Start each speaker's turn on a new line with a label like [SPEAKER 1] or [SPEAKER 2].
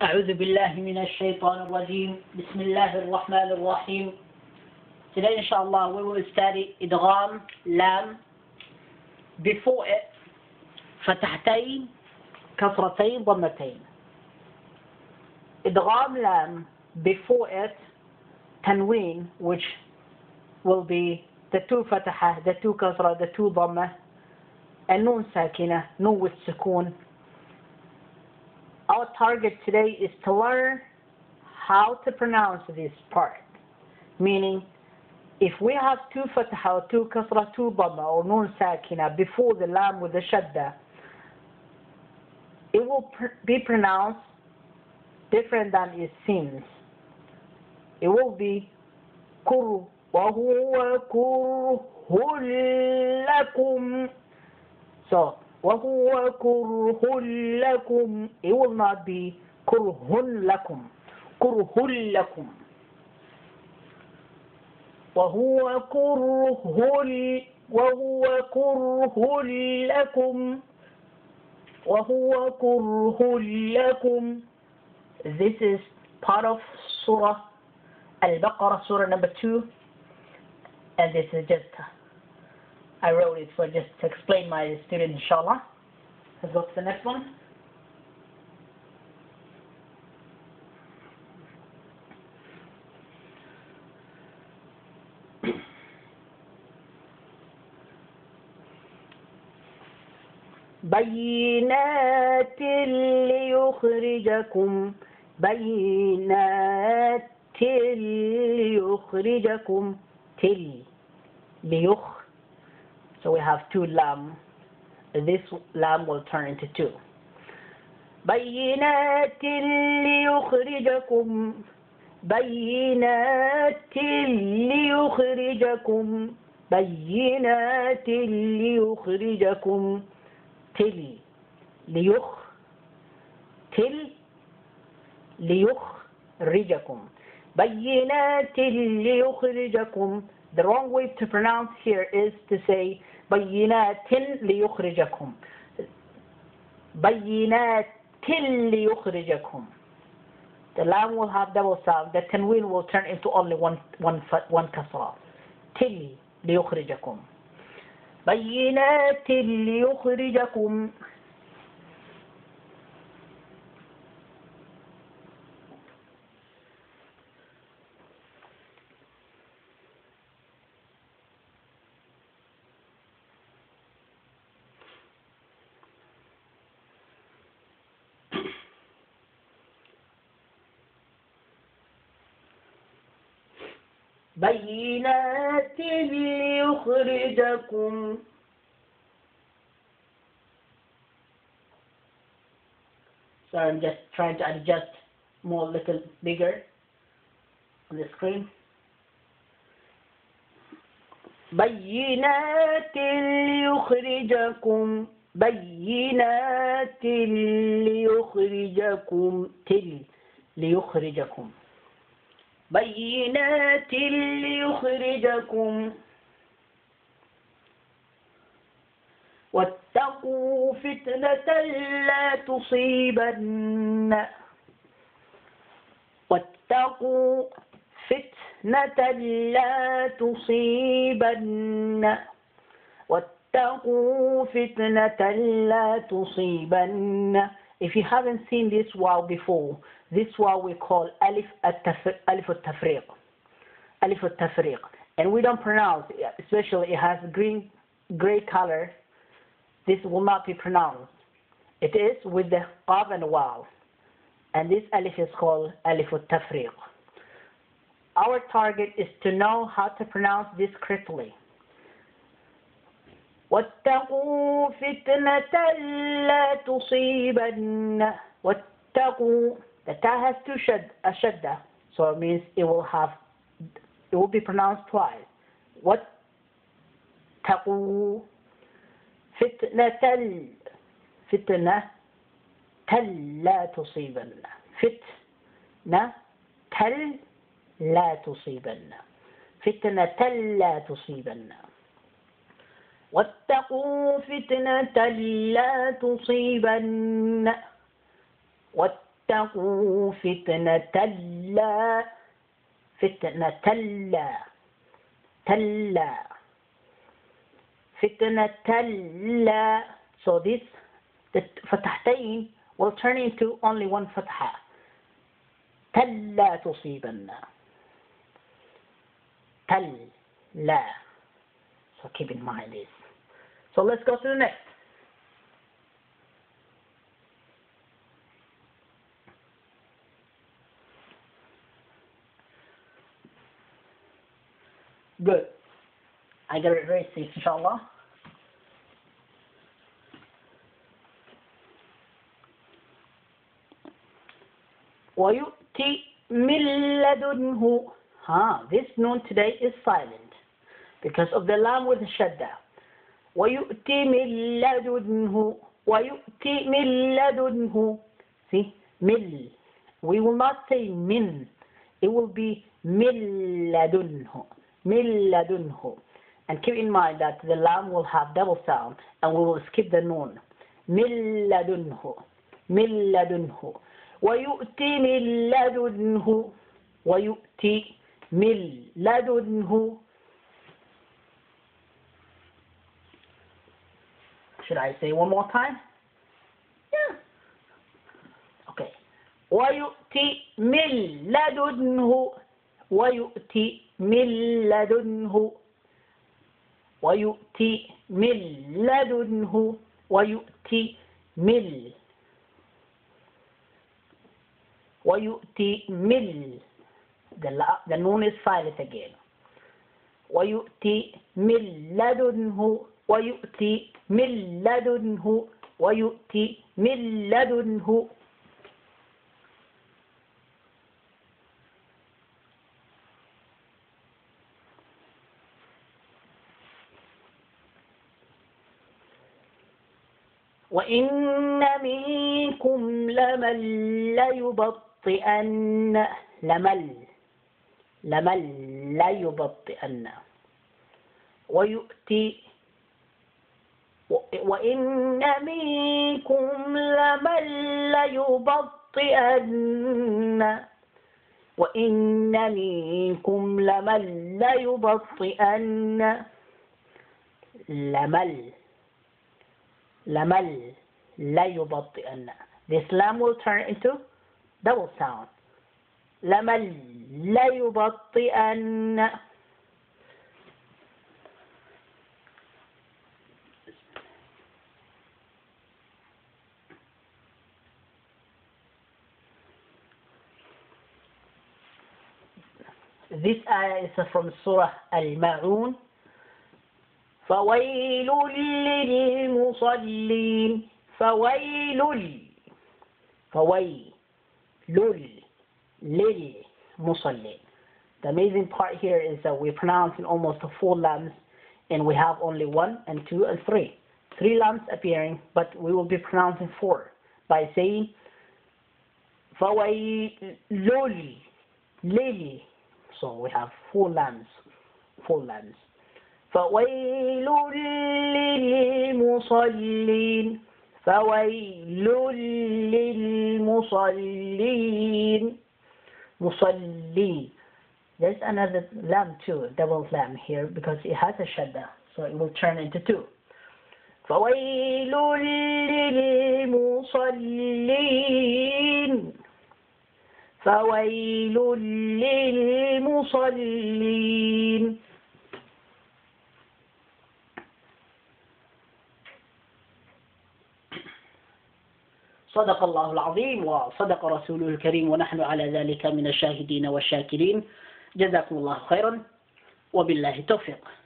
[SPEAKER 1] أعوذ بالله من الشيطان الرجيم. بسم الله الرحمن الرحيم. Today inshallah we will study إدغام لام before it فتحتين كسرتين ضمتين. إدغام لام before it تنوين which will be the two فتحة the two كسرة the two ضمة. النون ساكنة نون والسكون. Our target today is to learn how to pronounce this part. Meaning, if we have two fatha or two kasra, two dhamma or noon sakina before the lam with the shadda, it will pr be pronounced different than it seems. It will be kuru وهو كره لكم. So وهو كره لكم it will not be كره لكم كره لكم وهو كره وهو كره لكم وهو كره لكم This is part of Surah Al-Baqarah, Surah number 2 and this is just I wrote it for just to explain my student inshallah. Let's go to the next one. بينات ليخرجكم بينات ليخرجكم تل ليخ So we have two lam. This lam will turn into two. بينات ليخرجكم. بينات ليخرجكم. بينات ليخرجكم. تل ليخ تل ليخرجكم. بينات ليخرجكم. The wrong way to pronounce here is to say بينات ليخرجكم بينات ليخرجكم The lam will have double sound. The tanween will turn into only one one one kasra. تل ليخرجكم بينات ليخرجكم بينات ليخرجكم So I'm just trying to adjust more little bigger on the screen. بينات ليخرجكم بينات ليخرجكم تل ليخرجكم بينات ليخرجكم واتقوا فتنة لا تصيبن واتقوا فتنة لا تصيبن واتقوا فتنة لا تصيبن If you haven't seen this wow before, this wow we call alif al-tafriq. Alif al-tafriq. And we don't pronounce, especially it has green, gray color. This will not be pronounced. It is with the qaf and wow. And this alif is called alif al-tafriq. Our target is to know how to pronounce this correctly. واتقوا فتنة لا تصيبن. واتقوا. The ta has two shad a shadda so it means it will have it will be pronounced twice. واتقوا فتنة فتنة تل لا تصيبن. فتنة تل لا تصيبن. فتنة لا تصيبن. واتقوا فتنة لا تصيبن. واتقوا فتنة لا فتنة لا تلا فتنة لا. So this the فتحتين will turn into only one فتحة. تلا تصيبن. تل لا so keep in mind this so let's go to the next Good. I got it very safe, inshallah. ويؤتي من لدنه ها this noon today is silent because of the lamb with the shadda ويؤتي من لدنه ويؤتي من لدنه see مل we will not say min it will be من لدنه من لدنه and keep in mind that the lam will have double sound and we will skip the noon من لدنه من لدنه ويؤتي من لدنه ويؤتي من لدنه Should I say one more time? Yeah. Okay. ويؤتي من لدنه ويؤتي من لدنه ويؤتي من لدنه ويؤتي من ويؤتي من the, the noon is silent again ويؤتي من لدنه ويؤتي من لدنه ويؤتي من لدنه. وإن منكم لمن ليبطئن لمل لمن ليبطئن. ويؤتي وإن منكم لمن ليبطئن. وإن منكم لمن ليبطئن. لمل. لمل. لا يبطئن The lam will turn into double sound. لمل. لا This ayah is from Surah Al-Ma'un فويل للمصلين فويل فويل للمصلين The amazing part here is that we're pronouncing almost four lambs and we have only one and two and three. Three lambs appearing, but we will be pronouncing four by saying فويل للي. So we have four lambs, four lambs. فويل للمصلين فويل للمصلين مصلي There's another lamb too, double lamb here because it has a shadda, so it will turn into two. فويل للمصلين فويل للمصلين. صدق الله العظيم وصدق رسوله الكريم ونحن على ذلك من الشاهدين والشاكرين. جزاكم الله خيرا وبالله التوفيق.